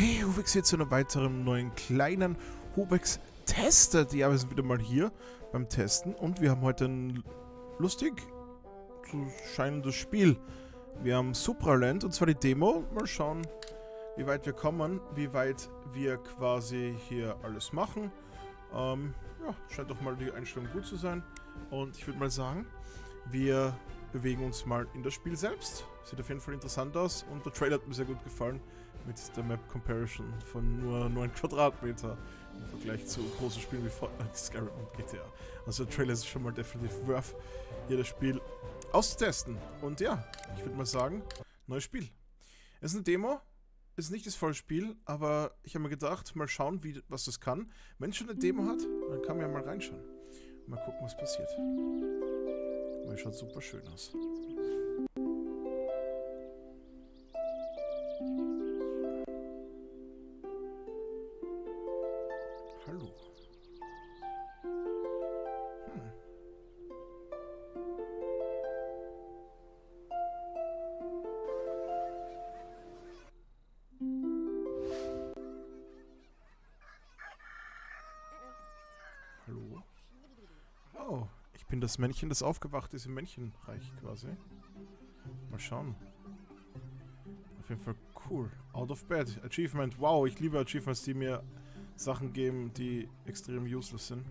Hey, Hubex hier zu einem weiteren neuen kleinen Hubex Tester. Ja, wir sind wieder mal hier beim Testen und wir haben heute ein lustig zu scheinendes Spiel. Wir haben Supraland und zwar die Demo. Mal schauen, wie weit wir kommen, wie weit wir quasi hier alles machen. Ähm, ja, scheint doch mal die Einstellung gut zu sein. Und ich würde mal sagen, wir bewegen uns mal in das Spiel selbst. Sieht auf jeden Fall interessant aus und der Trailer hat mir sehr gut gefallen mit der Map Comparison von nur 9 Quadratmeter im Vergleich zu großen Spielen wie Fortnite, Skyrim und GTA. Also der Trailer ist schon mal definitiv worth, hier das Spiel auszutesten. Und ja, ich würde mal sagen, neues Spiel. Es ist eine Demo, ist nicht das Vollspiel, aber ich habe mir gedacht, mal schauen, wie, was das kann. Wenn es schon eine Demo hat, dann kann man ja mal reinschauen. Mal gucken, was passiert. Weil schaut super schön aus. Bin das Männchen, das aufgewacht ist im Männchenreich quasi. Mal schauen. Auf jeden Fall cool. Out of bed. Achievement. Wow, ich liebe Achievements, die mir Sachen geben, die extrem useless sind.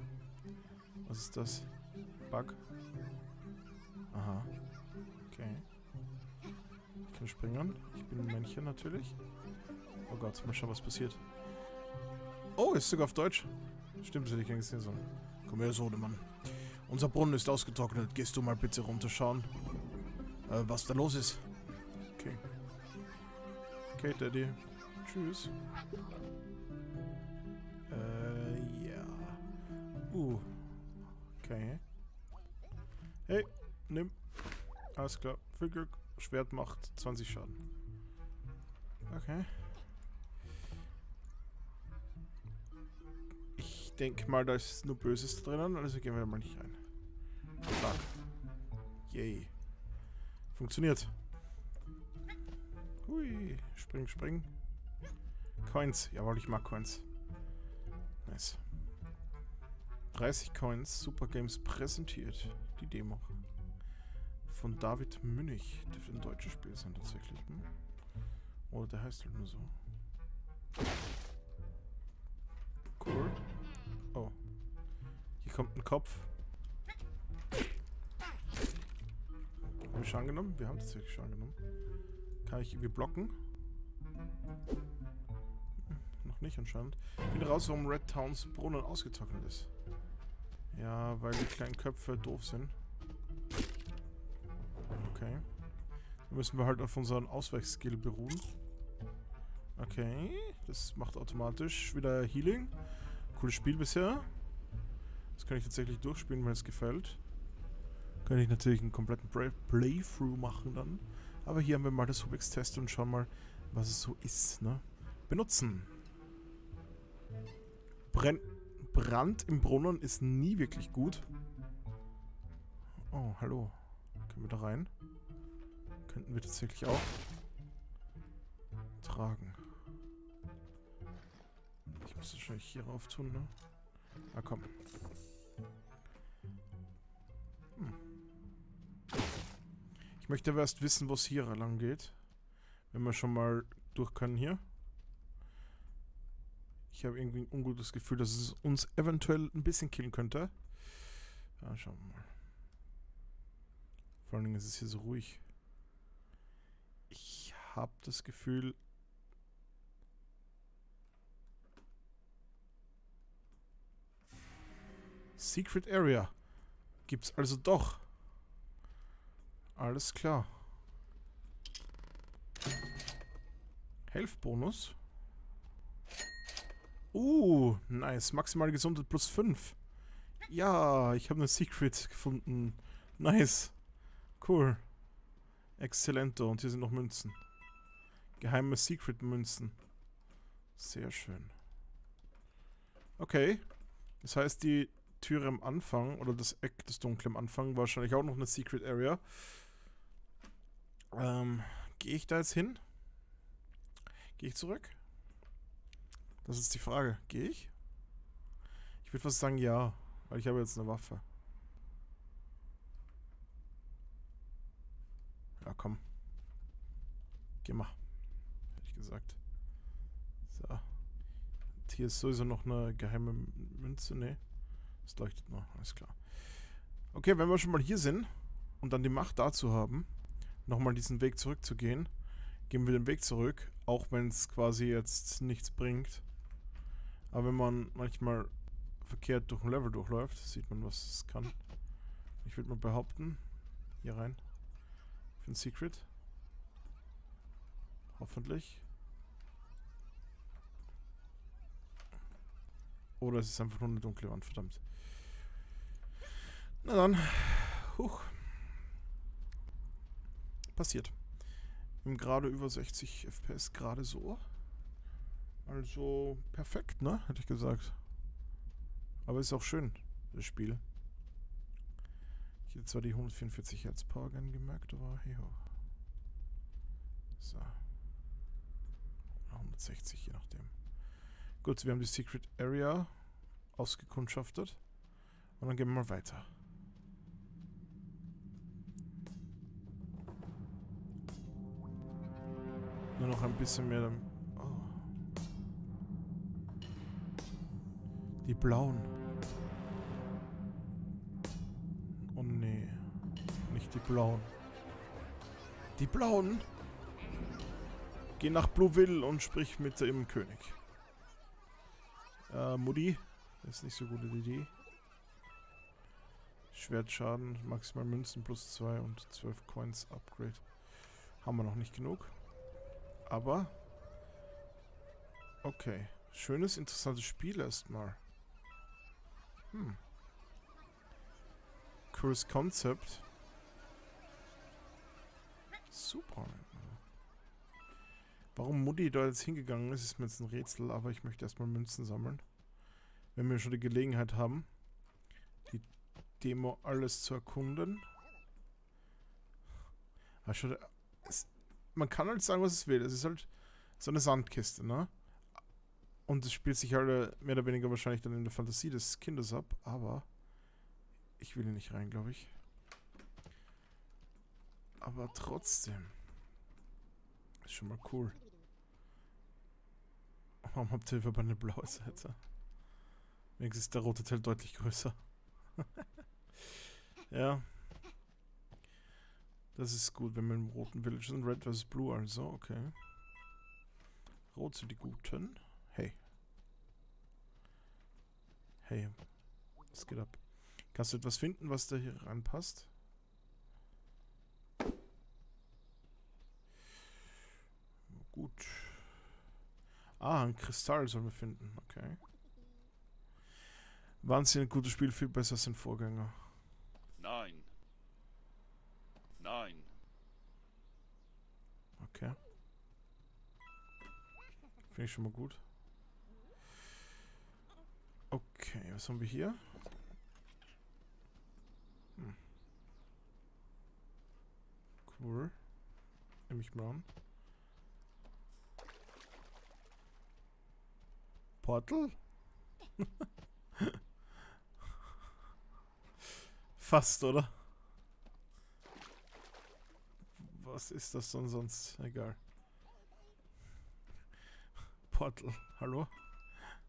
Was ist das? Bug? Aha. Okay. Ich kann springen. Ich bin ein Männchen natürlich. Oh Gott, mal schauen, was passiert. Oh, ist sogar auf Deutsch. Stimmt, das hätte ich gesehen sollen. Komm her, Sohnemann. Unser Brunnen ist ausgetrocknet. Gehst du mal bitte runterschauen, äh, was da los ist? Okay. Okay, Daddy. Tschüss. Äh, ja. Uh. Okay. Hey, nimm. Alles klar. Viel Glück. Schwert macht 20 Schaden. Okay. Ich denke mal, da ist nur Böses drinnen, also gehen wir mal nicht rein. Fuck. Yay. Funktioniert. Hui. Spring, spring. Coins. Jawohl, ich mag Coins. Nice. 30 Coins. Super Games präsentiert. Die Demo. Von David Münich. Dürfte ein deutsches Spiel sein tatsächlich. Hm? Oder der heißt halt nur so. Cool. Oh. Hier kommt ein Kopf. Haben wir Schaden genommen? Wir haben tatsächlich Schaden genommen. Kann ich irgendwie blocken? Noch nicht anscheinend. Ich bin raus, warum Red Towns Brunnen ausgetrocknet ist. Ja, weil die kleinen Köpfe doof sind. Okay. Dann müssen wir halt auf unseren Ausweichskill beruhen. Okay, das macht automatisch wieder Healing. Cooles Spiel bisher. Das kann ich tatsächlich durchspielen, wenn es gefällt. Kann ich natürlich einen kompletten Play Playthrough machen dann. Aber hier haben wir mal das Rubik's Test und schauen mal, was es so ist. Ne? Benutzen. Brenn Brand im Brunnen ist nie wirklich gut. Oh, hallo. Können wir da rein? Könnten wir tatsächlich auch tragen. Ich muss wahrscheinlich hier rauf tun, ne? Ah, komm. Ich möchte aber erst wissen, wo es hier lang geht. Wenn wir schon mal durch können hier. Ich habe irgendwie ein ungutes Gefühl, dass es uns eventuell ein bisschen killen könnte. Ja, schauen wir mal. Vor allen Dingen ist es hier so ruhig. Ich habe das Gefühl... Secret Area. Gibt's also doch. Alles klar. Health Bonus. Uh, nice. Maximale Gesundheit plus 5. Ja, ich habe eine Secret gefunden. Nice. Cool. Exzellento. Und hier sind noch Münzen. Geheime Secret-Münzen. Sehr schön. Okay. Das heißt, die Türe am Anfang, oder das Eck des Dunklen am Anfang, wahrscheinlich auch noch eine Secret Area. Ähm, gehe ich da jetzt hin? Gehe ich zurück? Das ist die Frage. Gehe ich? Ich würde fast sagen ja, weil ich habe jetzt eine Waffe. Ja, komm. Geh mal. Hätte ich gesagt. So. Und hier ist sowieso noch eine geheime Münze. Ne. Es leuchtet noch. Alles klar. Okay, wenn wir schon mal hier sind und dann die Macht dazu haben, nochmal diesen Weg zurückzugehen, gehen wir den Weg zurück, auch wenn es quasi jetzt nichts bringt. Aber wenn man manchmal verkehrt durch ein Level durchläuft, sieht man, was es kann. Ich würde mal behaupten, hier rein, für ein Secret. Hoffentlich. Oder es ist einfach nur eine dunkle Wand, verdammt. Na dann. Huch. Passiert. Im gerade über 60 FPS gerade so. Also perfekt, ne? Hätte ich gesagt. Aber ist auch schön, das Spiel. Ich hätte zwar die 144 Hertz Power Gun gemerkt, aber hey ho. So. 160, je nachdem. Gut, wir haben die Secret Area ausgekundschaftet. Und dann gehen wir mal weiter. Nur noch ein bisschen mehr. Oh. Die blauen. Oh nee. Nicht die blauen. Die blauen? Geh nach Blueville und sprich mit dem König. Äh, Mutti. Das ist nicht so gute Idee. Schwertschaden, maximal Münzen plus 2 und 12 Coins Upgrade. Haben wir noch nicht genug. Aber... Okay. Schönes, interessantes Spiel erstmal. Hm. Cooles Konzept. Super. Warum Mutti da jetzt hingegangen ist, ist mir jetzt ein Rätsel, aber ich möchte erstmal Münzen sammeln. Wenn wir schon die Gelegenheit haben, die Demo alles zu erkunden. Also, es, man kann halt sagen, was es will. Es ist halt so eine Sandkiste, ne? Und es spielt sich halt mehr oder weniger wahrscheinlich dann in der Fantasie des Kindes ab, aber ich will hier nicht rein, glaube ich. Aber trotzdem. Ist schon mal cool. Warum habt ihr aber eine blaue Seite? Wenigstens ist der rote Teil deutlich größer. ja. Das ist gut, wenn man im roten Village sind. Red vs. Blue also, okay. Rot sind die Guten. Hey. Hey. Was geht ab? Kannst du etwas finden, was da hier reinpasst? Gut. Ah, ein Kristall sollen wir finden. Okay. Wahnsinnig gutes Spiel, viel besser als den Vorgänger. Nein. Nein. Okay. Finde ich schon mal gut. Okay, was haben wir hier? Hm. Cool. Nehme ich mal an. Portal? Fast, oder? Was ist das denn sonst? Egal. Portal. Hallo?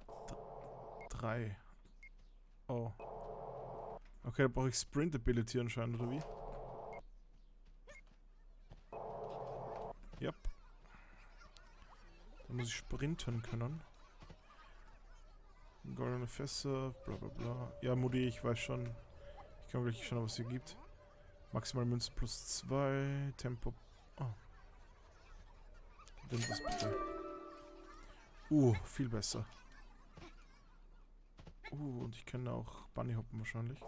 D drei. Oh. Okay, da brauche ich Sprint Ability anscheinend, oder wie? Yep. Da muss ich sprinten können. Goldene Fässer, bla bla bla. Ja, Mutti, ich weiß schon. Ich kann wirklich schauen, was hier gibt. Maximal Münzen plus 2. Tempo. Oh. Nimm das bitte. Uh, viel besser. Uh, und ich kann auch Bunny hoppen wahrscheinlich.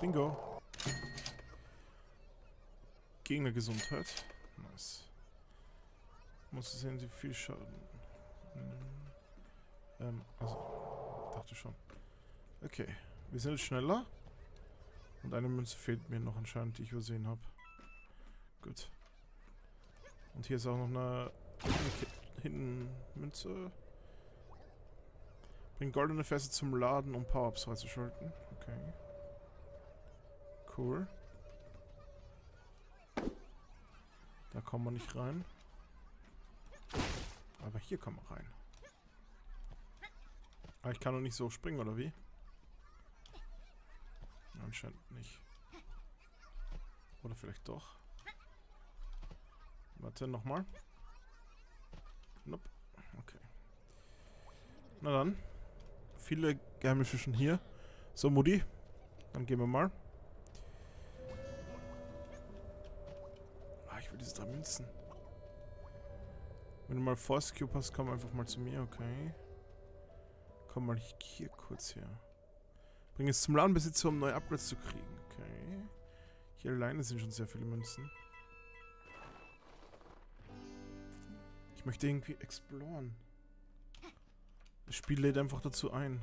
Bingo. Gegnergesundheit. Nice. Muss sehen, wie viel Schaden. Ähm, also, dachte schon. Okay, wir sind jetzt schneller. Und eine Münze fehlt mir noch anscheinend, die ich übersehen habe. Gut. Und hier ist auch noch eine Hin Münze. Bring goldene Fässer zum Laden, um Power-Ups freizuschalten. Okay. Cool. Da kommen wir nicht rein. Aber hier kommen wir rein. Aber ich kann doch nicht so springen, oder wie? Anscheinend nicht. Oder vielleicht doch. Warte, nochmal. Nope. Okay. Na dann. Viele Geheimnisse schon hier. So, Mutti. Dann gehen wir mal. Ah, ich will diese drei Münzen. Wenn du mal Force Cube hast, komm einfach mal zu mir, okay. Komm mal hier kurz her. Bring es zum Ladenbesitzer, um neue Upgrades zu kriegen. Okay. Hier alleine sind schon sehr viele Münzen. Ich möchte irgendwie exploren. Das Spiel lädt einfach dazu ein.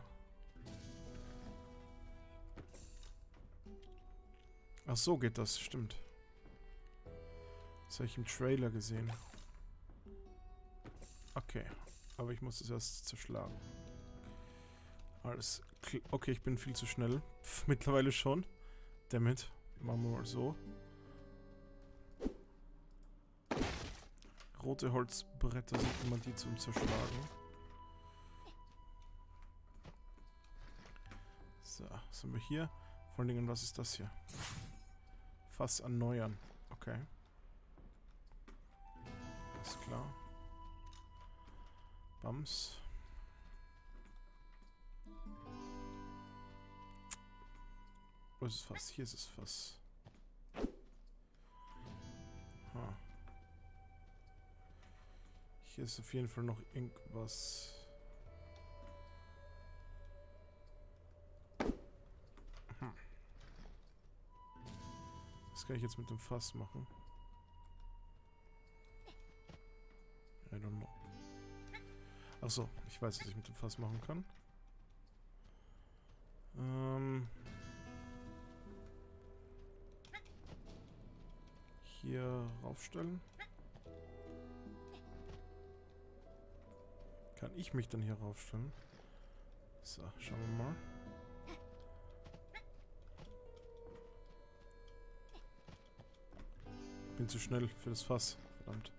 Ach so geht das, stimmt. Das habe ich im Trailer gesehen. Okay, aber ich muss es erst zerschlagen. Alles Okay, ich bin viel zu schnell. Pff, mittlerweile schon. Damit. Machen wir mal so. Rote Holzbretter sind immer die zum Zerschlagen. So, was haben wir hier? Vor allen Dingen, was ist das hier? Fass erneuern. Okay. Alles klar. Bams. Wo ist es Fass? Hier ist es Fass. Hier ist auf jeden Fall noch irgendwas. Hm. Was kann ich jetzt mit dem Fass machen? I don't know. Achso, ich weiß, was ich mit dem Fass machen kann. Ähm... Hier raufstellen. Kann ich mich dann hier raufstellen? So, schauen wir mal. Bin zu schnell für das Fass. Verdammt.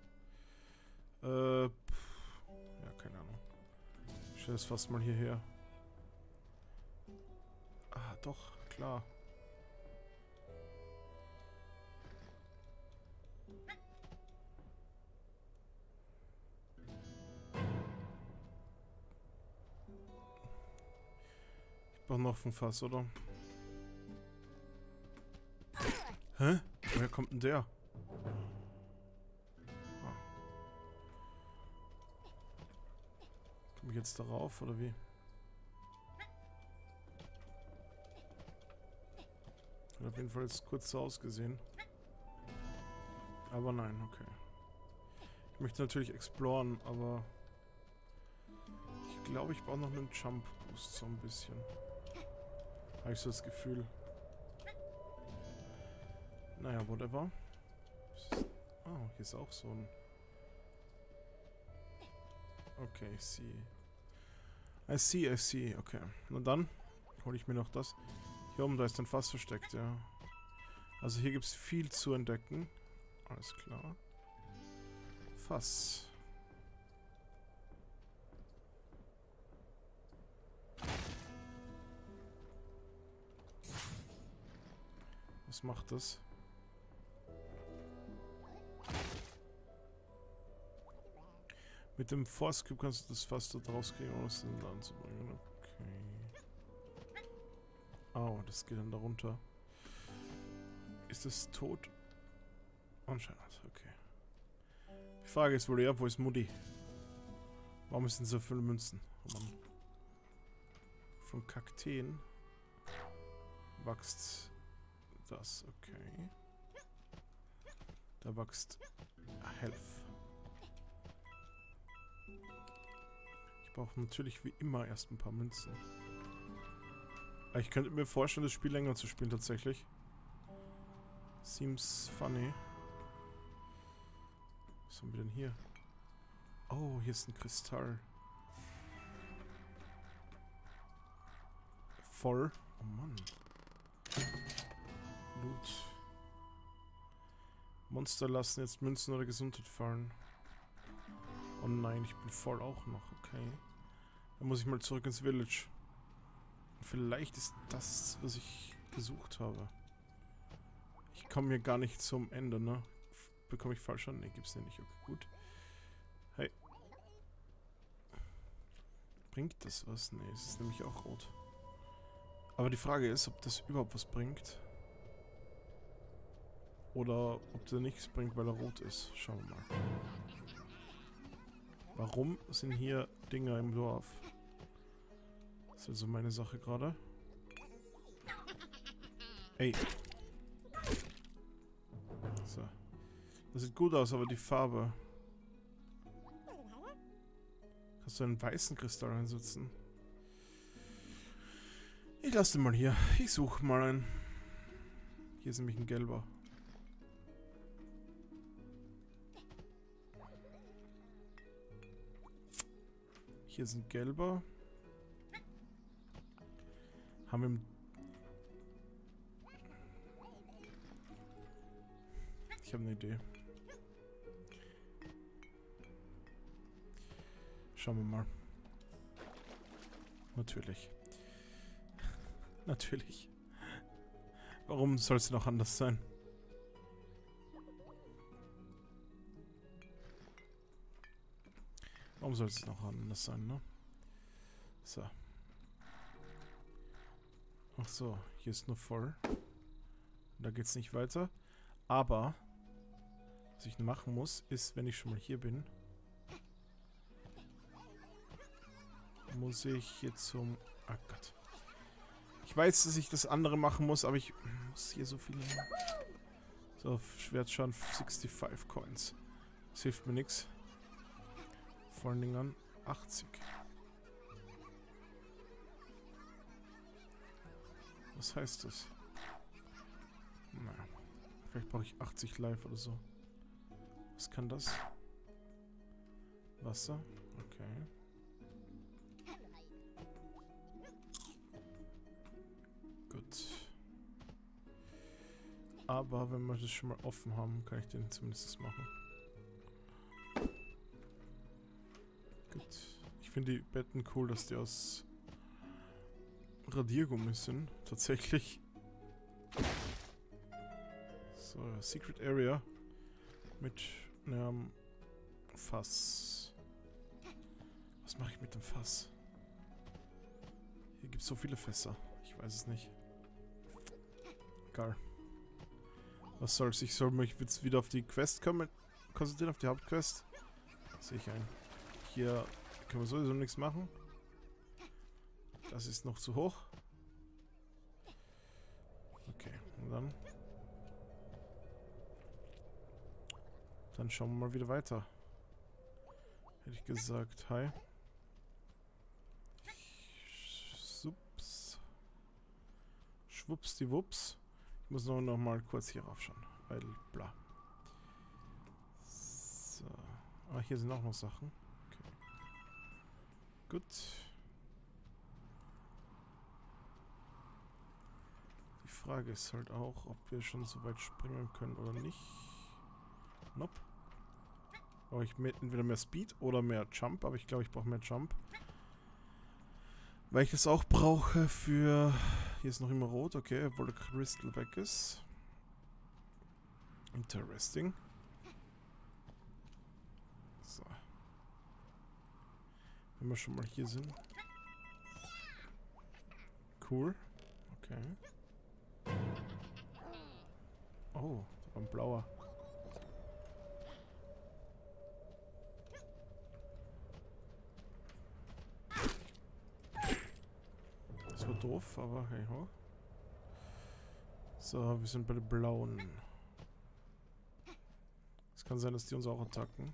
Äh, pff, ja, keine Ahnung. Ich stelle das Fass mal hierher. Ah, doch, klar. Doch noch ein Fass, oder? Hä? Woher kommt denn der? Ah. Komme ich jetzt darauf, oder wie? Hat auf jeden Fall jetzt kurz so ausgesehen. Aber nein, okay. Ich möchte natürlich exploren, aber... Ich glaube, ich brauche noch einen Jump Boost so ein bisschen. Habe ich so das Gefühl. Naja, whatever. Oh, hier ist auch so ein... Okay, I see. I see, I see. Okay. Na dann hole ich mir noch das. Hier oben, da ist ein Fass versteckt, ja. Also hier gibt es viel zu entdecken. Alles klar. Fass. Was macht das? Mit dem Force kannst du das fast dort rauskriegen, ohne es in den Laden zu bringen. Okay. Oh, das geht dann darunter. Ist das tot? Anscheinend, okay. Die Frage ist wohl ja, wo ist Mutti? Warum sind so viele Münzen? Oh Mann. Von Kakteen wächst das, okay. Da wächst Health. Ich brauche natürlich wie immer erst ein paar Münzen. ich könnte mir vorstellen, das Spiel länger zu spielen tatsächlich. Seems funny. Was haben wir denn hier? Oh, hier ist ein Kristall. Voll. Oh Mann. Loot. Monster lassen jetzt Münzen oder Gesundheit fallen. Oh nein, ich bin voll auch noch. Okay. Dann muss ich mal zurück ins Village. Vielleicht ist das, was ich gesucht habe. Ich komme hier gar nicht zum Ende, ne? Bekomme ich falsch an? Ne, gibt's ja nicht. Okay, gut. Hey. Bringt das was? Ne, es ist nämlich auch rot. Aber die Frage ist, ob das überhaupt was bringt. Oder ob der nichts bringt, weil er rot ist. Schauen wir mal. Warum sind hier Dinger im Dorf? Das ist also meine Sache gerade. Ey. So. Das sieht gut aus, aber die Farbe. Kannst du einen weißen Kristall einsetzen? Ich lasse den mal hier. Ich suche mal einen. Hier ist nämlich ein gelber. Hier ist ein gelber. Haben wir im Ich habe eine Idee. Schauen wir mal. Natürlich. Natürlich. Warum soll es noch anders sein? Warum soll es noch anders sein, ne? So. Ach so, hier ist nur voll. Da geht's nicht weiter. Aber, was ich machen muss, ist, wenn ich schon mal hier bin, muss ich hier zum... Ah Gott. Ich weiß, dass ich das andere machen muss, aber ich muss hier so viele... So, Schwertschaden 65 Coins. Das hilft mir nichts. Vor allen Dingen 80. Was heißt das? Naja. Vielleicht brauche ich 80 live oder so. Was kann das? Wasser? Okay. Gut. Aber wenn wir das schon mal offen haben, kann ich den zumindest machen. Finde die Betten cool, dass die aus Radiergummi sind. Tatsächlich. So, Secret Area. Mit einem Fass. Was mache ich mit dem Fass? Hier gibt es so viele Fässer. Ich weiß es nicht. Egal. Was soll's? Ich soll mich jetzt wieder auf die Quest kommen, konzentrieren, auf die Hauptquest. Sehe ich ein. Hier können wir sowieso nichts machen. Das ist noch zu hoch. Okay, und dann... Dann schauen wir mal wieder weiter. Hätte ich gesagt, hi. Sups. Schwuppsdiwupps. Ich muss nur noch mal kurz hier raufschauen, weil bla. So. Ah, hier sind auch noch Sachen. Gut. Die Frage ist halt auch, ob wir schon so weit springen können oder nicht. Nope. Brauche ich entweder mehr Speed oder mehr Jump, aber ich glaube, ich brauche mehr Jump. Weil ich das auch brauche für... Hier ist noch immer rot, okay, obwohl der Crystal weg ist. Interesting. So. Wenn wir schon mal hier sind. Cool. Okay. Oh, war ein blauer. doof, aber hey ho. So, wir sind bei den Blauen. Es kann sein, dass die uns auch attacken.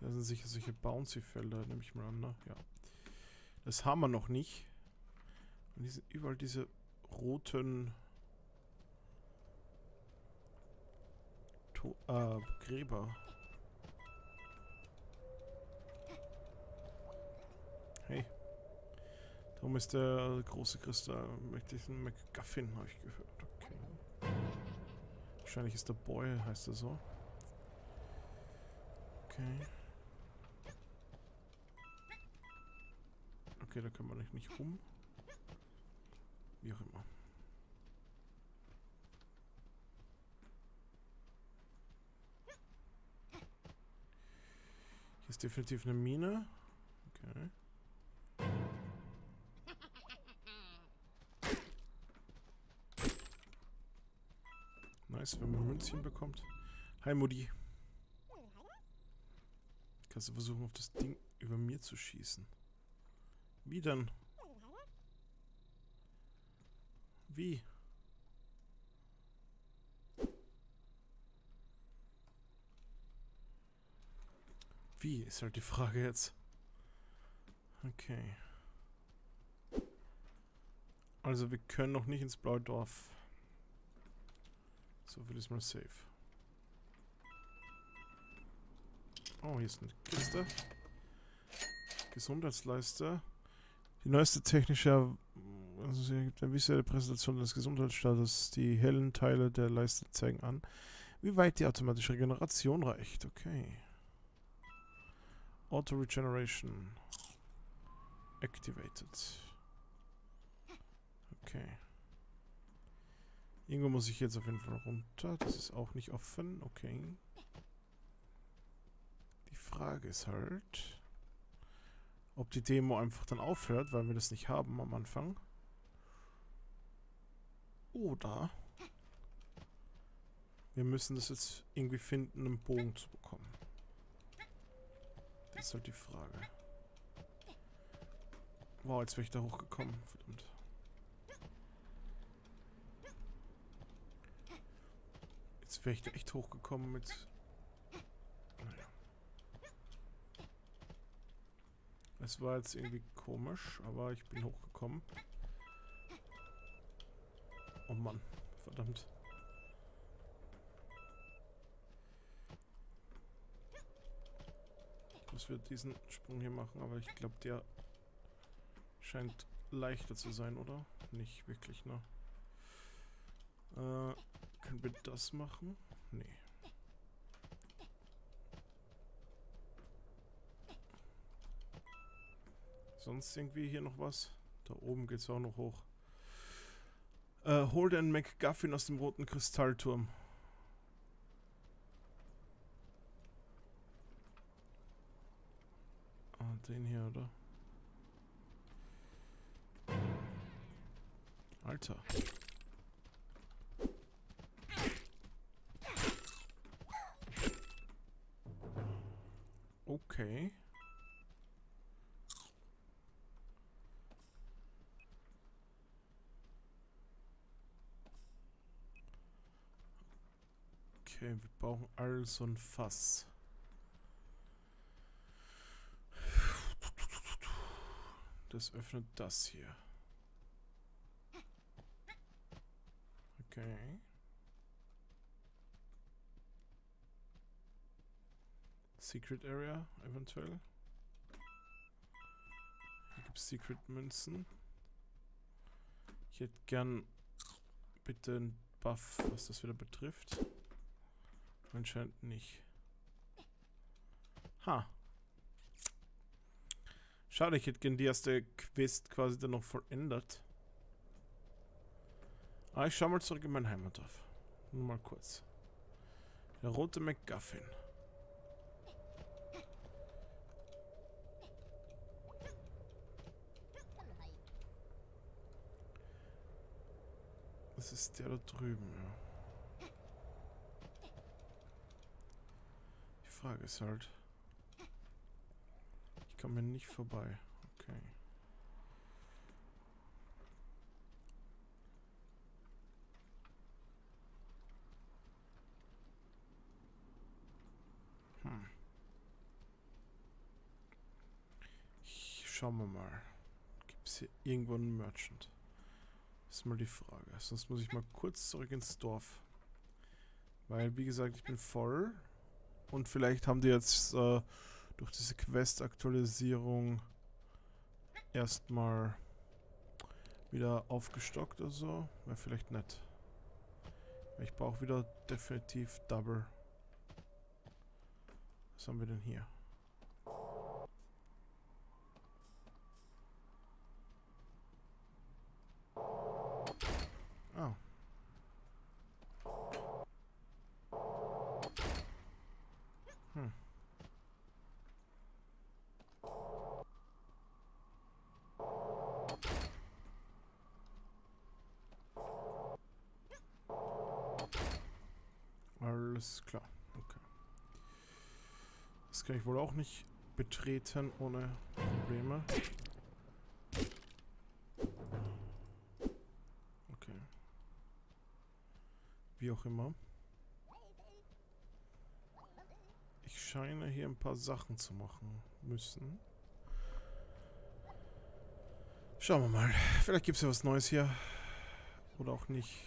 Das sind sicher solche Bouncy-Felder, nehme ich mal an, ne? Ja. Das haben wir noch nicht. Und hier sind überall diese roten... To äh, Gräber. Hey. Darum ist der große Kristall. Möchte ich einen McGuffin, habe ich gehört. Okay. Wahrscheinlich ist der Boy, heißt er so. Okay. Okay, da kann man nicht rum. Wie auch immer. Hier ist definitiv eine Mine. Okay. Nice, wenn man Münzchen bekommt. Hi Mutti. Kannst du versuchen, auf das Ding über mir zu schießen? Wie dann? Wie? Wie, ist halt die Frage jetzt. Okay. Also wir können noch nicht ins Blaue Dorf. So viel ist mal safe. Oh, hier ist eine Kiste. Gesundheitsleister. Die neueste technische, also sie gibt eine visuelle Präsentation des Gesundheitsstatus. Die hellen Teile der Leiste zeigen an, wie weit die automatische Regeneration reicht. Okay. Auto Regeneration. Activated. Okay. Irgendwo muss ich jetzt auf jeden Fall runter. Das ist auch nicht offen. Okay. Die Frage ist halt, ob die Demo einfach dann aufhört, weil wir das nicht haben am Anfang. Oder wir müssen das jetzt irgendwie finden, einen Bogen zu bekommen. Das ist halt die Frage. Wow, jetzt wäre ich da hochgekommen. Verdammt. Jetzt wäre ich da echt hochgekommen mit... Es war jetzt irgendwie komisch, aber ich bin hochgekommen. Oh Mann, verdammt. dass wir diesen Sprung hier machen, aber ich glaube, der scheint leichter zu sein, oder? Nicht wirklich, ne? Äh, können wir das machen? Nee. Sonst irgendwie hier noch was? Da oben geht es auch noch hoch. Äh, hol den McGuffin aus dem roten Kristallturm. Ah, den hier, oder? Alter. Okay. Okay, wir brauchen also ein Fass. Das öffnet das hier. Okay. Secret Area, eventuell. Hier gibt es Secret Münzen. Ich hätte gern bitte einen Buff, was das wieder betrifft. Anscheinend nicht. Ha. Schade, ich hätte gern die erste Quest quasi dann noch vollendet. Ah, ich schau mal zurück in mein Heimatdorf. Nur mal kurz. Der rote McGuffin. Das ist der da drüben, ja. Frage ist halt kann mir nicht vorbei. Okay. Hm. Schauen wir mal. Gibt es hier irgendwo einen Merchant? Ist mal die Frage. Sonst muss ich mal kurz zurück ins Dorf. Weil, wie gesagt, ich bin voll. Und vielleicht haben die jetzt äh, durch diese Quest-Aktualisierung erstmal wieder aufgestockt oder so. Wäre vielleicht nett. Ich brauche wieder definitiv Double. Was haben wir denn hier? Ah. Hm. Alles klar. Okay. Das kann ich wohl auch nicht betreten ohne Probleme. Okay. Wie auch immer. Ich scheine hier ein paar Sachen zu machen müssen. Schauen wir mal. Vielleicht gibt es ja was Neues hier. Oder auch nicht.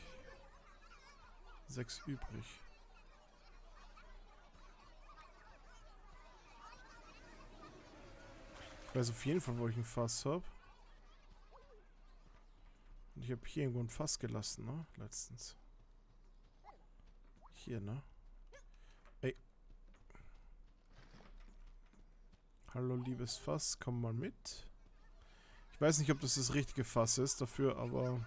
Sechs übrig. Ich weiß auf jeden Fall, wo ich ein Fass habe. Und ich habe hier irgendwo ein Fass gelassen, ne? Letztens. Hier, ne? Ey. Hallo, liebes Fass, komm mal mit. Ich weiß nicht, ob das das richtige Fass ist dafür, aber...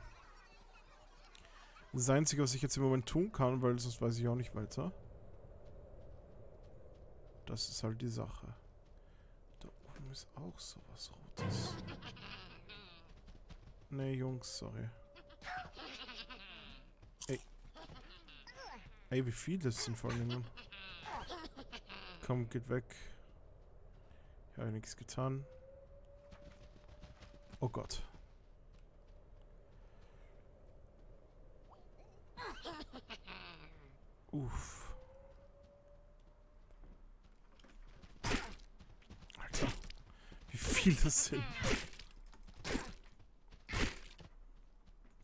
Das Einzige, was ich jetzt im Moment tun kann, weil sonst weiß ich auch nicht weiter. Das ist halt die Sache. Ist auch sowas Rotes. Nee, Jungs, sorry. Ey. Ey, wie viele sind vor allem. Komm, geht weg. Ich habe nichts getan. Oh Gott. Uff. Alter. Das sind.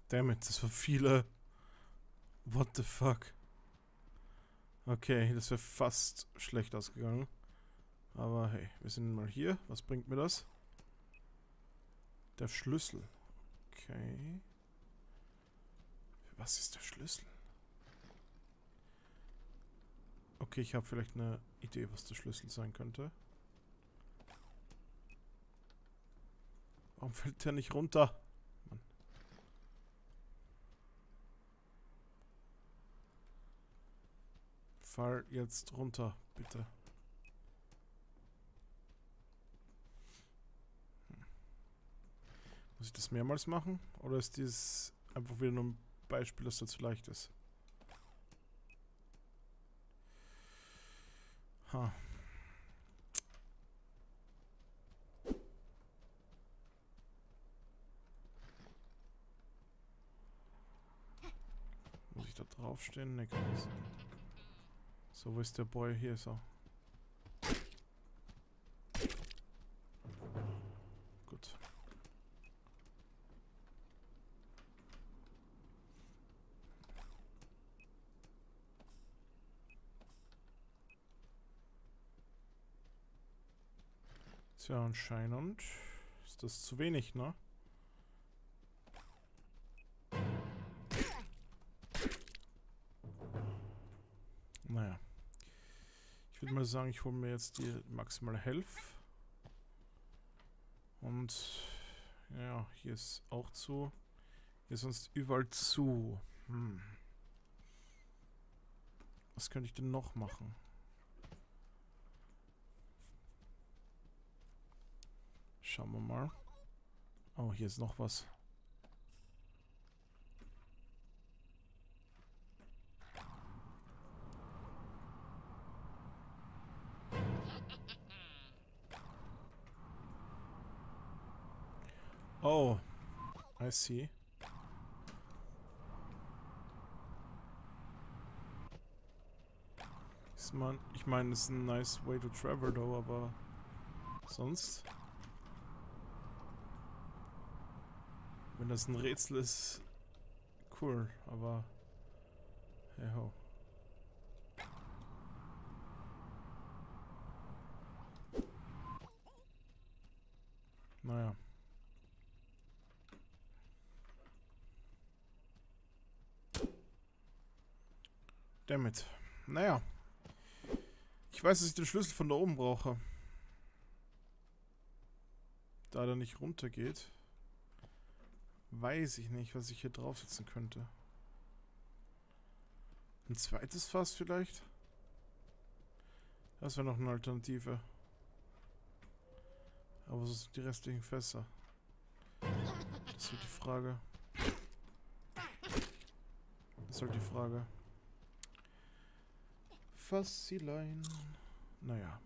Dammit, das war viele. What the fuck? Okay, das wäre fast schlecht ausgegangen. Aber hey, wir sind mal hier. Was bringt mir das? Der Schlüssel. Okay. Was ist der Schlüssel? Okay, ich habe vielleicht eine Idee, was der Schlüssel sein könnte. Warum fällt der nicht runter? Fall jetzt runter, bitte. Hm. Muss ich das mehrmals machen? Oder ist dies einfach wieder nur ein Beispiel, dass das zu leicht ist? Ha. Muss draufstehen? Ne, kann ich sein. So, wo ist der Boy? Hier ist er. Gut. Tja, anscheinend ist das zu wenig, ne? Mal sagen, ich hole mir jetzt die maximale Health. Und ja, hier ist auch zu. Hier ist sonst überall zu. Hm. Was könnte ich denn noch machen? Schauen wir mal. Oh, hier ist noch was. Oh, I see. Ist man, ich meine, es ist ein nice way to travel, though, aber sonst. Wenn das ein Rätsel ist, cool, aber hey ho. Naja. Damit. Naja. Ich weiß, dass ich den Schlüssel von da oben brauche. Da der nicht runtergeht, weiß ich nicht, was ich hier draufsetzen könnte. Ein zweites Fass vielleicht? Das wäre noch eine Alternative. Aber was sind die restlichen Fässer? Das ist halt die Frage. Das ist halt die Frage. Fassilein. Naja.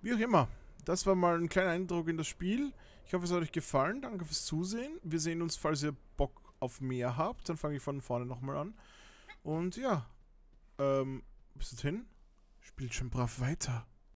Wie auch immer. Das war mal ein kleiner Eindruck in das Spiel. Ich hoffe, es hat euch gefallen. Danke fürs Zusehen. Wir sehen uns, falls ihr Bock auf mehr habt. Dann fange ich von vorne nochmal an. Und ja. Ähm, bis dorthin. Spielt schon brav weiter.